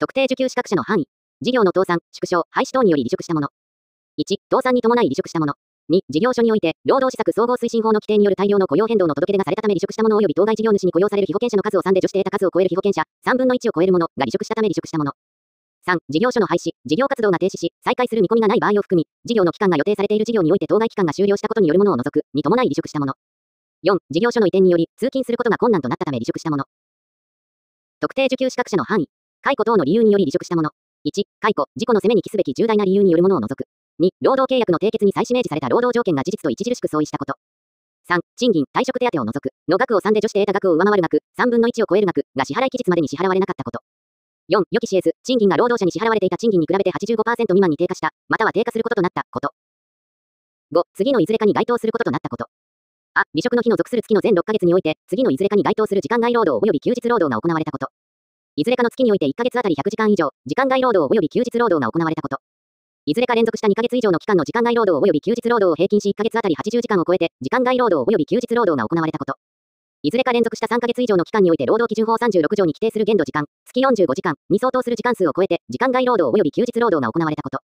特定受給資格者の範囲。事業の倒産、縮小、廃止等により離職したもの。1、倒産に伴い離職したもの。2、事業所において、労働施策総合推進法の規定による大量の雇用変動の届け出がされたため離職したもの及び当該事業主に雇用される被保険者の数を3で除して得た数を超える被保険者、3分の1を超えるものが離職したため離職したもの。3、事業所の廃止、事業活動が停止し、再開する見込みがない場合を含み、事業の期間が予定されている事業において当該期間が終了したことによるものを除く、に伴い離職したもの。4、事業所の移転により、通勤することが困難となったため離職したもの。特定受給資格者の範囲、解雇等の理由により離職したもの。1、解雇、事故の責めに帰すべき重大な理由によるものを除く。2、労働契約の締結に再指名示された労働条件が事実と著しく相違したこと。3、賃金、退職手当を除く、の額を3で除して得た額を上回る額、3分の1を超える額が支払い期日までに支払われなかったこと。4、予期し得ず、賃金が労働者に支払われていた賃金に比べて85%未満に低下した、または低下することとなったこと。5、次のいずれかに該当することとなったこと。あ、離職の日の属する月の全6ヶ月において、次のいずれかに該当する時間外労働及び休日労働が行われたこと。いずれかの月において1ヶ月あたり100時間以上、時間外労働及び休日労働が行われたこと。いずれか連続した2ヶ月以上の期間の時間外労働及び休日労働を平均し1ヶ月あたり80時間を超えて、時間外労働及び休日労働が行われたこと。いずれか連続した3ヶ月以上の期間において労働基準法36条に規定する限度時間、月45時間に相当する時間数を超えて、時間外労働及び休日労働が行われたこと。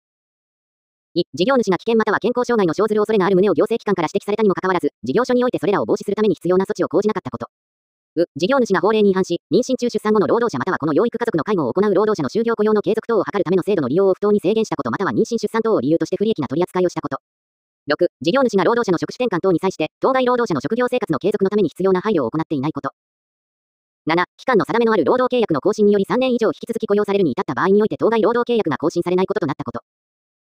2、事業主が危険または健康障害の生ずる恐れのある旨を行政機関から指摘されたにもかかわらず、事業所においてそれらを防止するために必要な措置を講じなかったこと。う、事業主が法令に違反し、妊娠中出産後の労働者またはこの養育家族の介護を行う労働者の就業雇用の継続等を図るための制度の利用を不当に制限したことまたは妊娠出産等を理由として不利益な取り扱いをしたこと。6、事業主が労働者の職種転換等に際して、当該労働者の職業生活の継続のために必要な配慮を行っていないこと。7、期間の定めのある労働契約の更新により3年以上引き続き雇用されるに至った場合において当該労働契約が更新されないこととなったこと。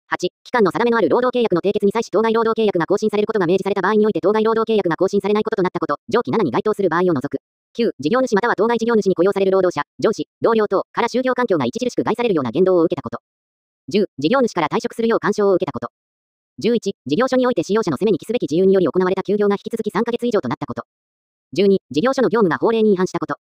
8、期間の定めのある労働契約の締結に際し当該労働契約が更新されることが明示された場合において当該労働契約が更新されないこととなったこと、上記7に該当する場合を除く。9、事業主または当該事業主に雇用される労働者、上司、同僚等から就業環境が著しく害されるような言動を受けたこと。10、事業主から退職するよう干渉を受けたこと。11、事業所において使用者の責めに帰すべき自由により行われた休業が引き続き3ヶ月以上となったこと。12、事業所の業務が法令に違反したこと。